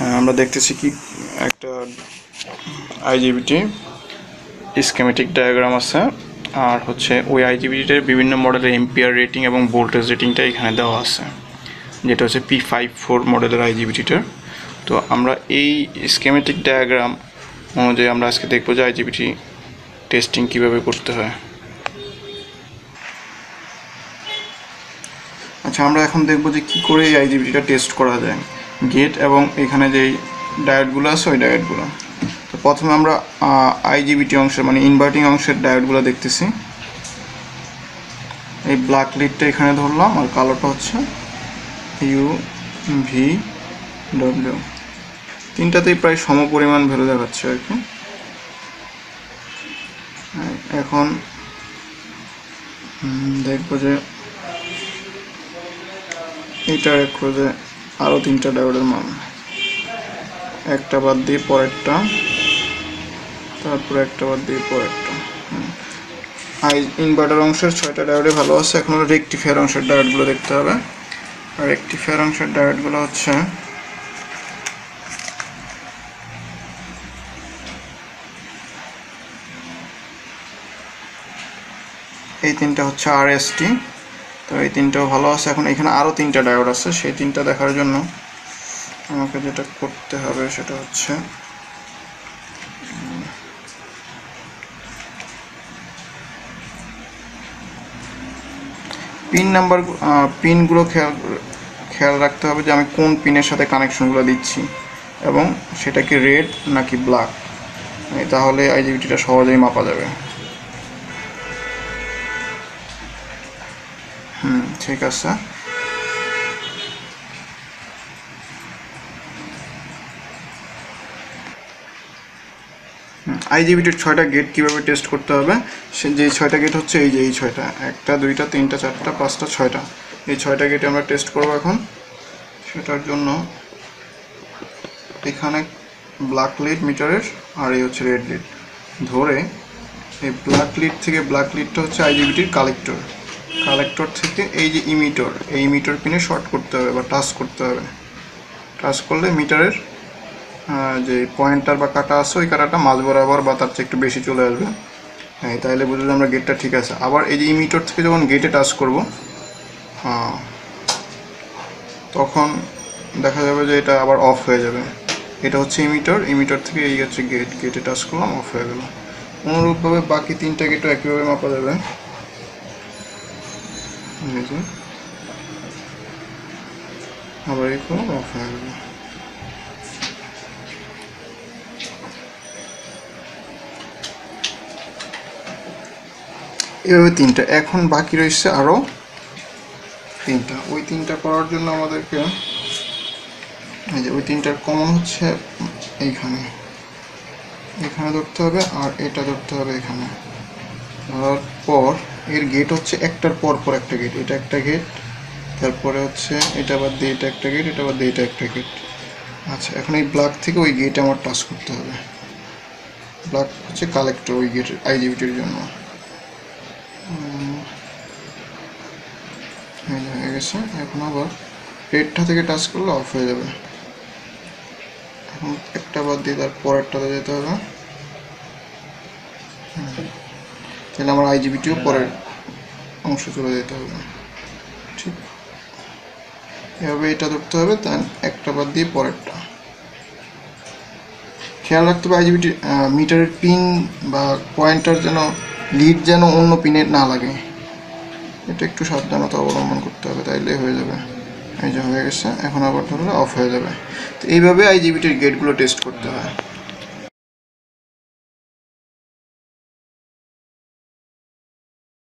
হ্যাঁ আমরা দেখতেছি কি একটা আইজিবিটি স্কেমেটিক ডায়াগ্রাম আছে, আর হচ্ছে ওই আইজিবিটির বিভিন্ন মডেলের এম্পিয়ার রেটিং এবং ভোল্টেজ রেটিংটা এখানে দেওয়া আছে, যেটা হচ্ছে পি ফাইভ ফোর মডেলের আইজিবিটিটার। তো আমরা এই স্কেমেটিক ডায়াগ্রাম অনুযায়ী আমরা আজকে দেখব যে আইজিবিটি টেস্টিং কীভাবে করতে হয়। আচ্ছা আমরা এখন দেখব যে কি করে এই আইজিবিটিটা টেস্ট করা যায়। গেট এবং এখানে যেই ডায়োডগুলো আছে, ওই ডায়োডগুলো তো প্রথমে আমরা আইজিবিটি অংশের মানে ইনভার্টিং অংশের ডায়োডগুলো দেখতেছি। এই ব্ল্যাক লিডটা এখানে ধরলাম, আর কালোটা হচ্ছে ইউ ভি ডব্লিউ তিনটাতেই প্রায় সম পরিমাণ ভ্যালু দেখাচ্ছে আর কি। এখন দেখব যে একটু যে আরও তিনটা ডায়োডের মান। একটা বাদ দিয়ে পরেরটা, তারপরে একটা বাদ দিয়ে পরেরটা। আই ইনভার্টার অংশের ছয়টা ডায়োডে ভালো আছে, এখন হলো রেক্টিফায়ার অংশের ডায়োডগুলো দেখতে হবে। আর রেক্টিফায়ার অংশের ডায়োডগুলো হচ্ছে এই তিনটা হচ্ছে আর এস টি তো এই তিনটাও ভালো আছে। এখন এখানে আরও তিনটা ডায়োড আছে, সেই তিনটা দেখার জন্য আমাকে যেটা করতে হবে সেটা হচ্ছে পিন নাম্বার পিনগুলো খেয়াল খেয়াল রাখতে হবে যে আমি কোন পিনের সাথে কানেকশনগুলো দিচ্ছি এবং সেটা কি রেড নাকি ব্ল্যাক তাহলে আইজিবিটিটা সহজেই মাপা যাবে। হুম, ঠিক আছে। আইজিবিটির ছয়টা গেট কীভাবে টেস্ট করতে হবে? সে যে ছয়টা গেট হচ্ছে, এই যে এই ছয়টা। একটা, দুইটা, তিনটা, চারটা, পাঁচটা, ছয়টা। এই ছয়টা গেটে আমরা টেস্ট করব এখন। সেটার জন্য এখানে ব্ল্যাক লিড মিটারের আর এই হচ্ছে রেড লিড ধরে এই ব্ল্যাক লিড থেকে ব্ল্যাক লিডটা হচ্ছে আইজিবিটির কালেক্টর কালেক্টর থেকে এই যে ইমিটর এই ইমিটর পিনে শর্ট করতে হবে বা টাচ করতে হবে। টাচ করলে মিটারের যে পয়েন্টার বা কাটা আছে, ওই কাটাটা মাঝ বরাবর বা তার চেয়ে একটু বেশি চলে আসবে। হ্যাঁ তাহলে বুঝলে আমরা গেটটা ঠিক আছে। আবার এই যে ইমিটর থেকে যখন গেটে টাচ করব তখন দেখা যাবে যে এটা আবার অফ হয়ে যাবে। এটা হচ্ছে ইমিটর ইমিটর থেকে এই হচ্ছে গেট গেটে টাচ করলাম অফ হয়ে গেল। অনুরূপভাবে বাকি তিনটা গেটও একইভাবে মাপা যাবে। আবার করলাম অফ হয়ে গেল এভাবে তিনটা। এখন বাকি রয়েছে আরও তিনটা। ওই তিনটা করার জন্য আমাদেরকে এই যে ওই তিনটার কমন হচ্ছে এইখানে। এখানে ধরতে হবে আর এটা ধরতে হবে এখানে। ধরার পর এর গেট হচ্ছে একটার পর পর একটা গেট এটা একটা গেট তারপরে হচ্ছে এটা বাদ দিয়ে এটা একটা গেট এটা বাদ দিয়ে এটা একটা গেট আচ্ছা এখন এই ব্লাক থেকে ওই গেট আমার টাচ করতে হবে। ব্লাক হচ্ছে কালেক্টর ওই গেটের আইজিবিটির জন্য। হয়ে গেছে, এখন আবার রেডটা থেকে টাচ করলে অফ হয়ে যাবে। এখন একটা বাদ দিয়ে তার পরেরটাতে যেতে হবে। তাহলে আমার আইজিবিটিও পরের অংশ চলে যেতে হবে। ঠিক। এভাবে এটা ধরতে হবে তার একটা বাদ দিয়ে পরেরটা। খেয়াল রাখতে হবে আইজিবিটি মিটারের পিন বা পয়েন্টার যেন লিড যেন অন্য পিনে না লাগে। এটা একটু সাবধানতা অবলম্বন করতে হবে তাইলে হয়ে যাবে। এই যে হয়ে গেছে এখন আবার ধরলে অফ হয়ে যাবে। তো এইভাবে আইজিবিটির গেটগুলো টেস্ট করতে হয়।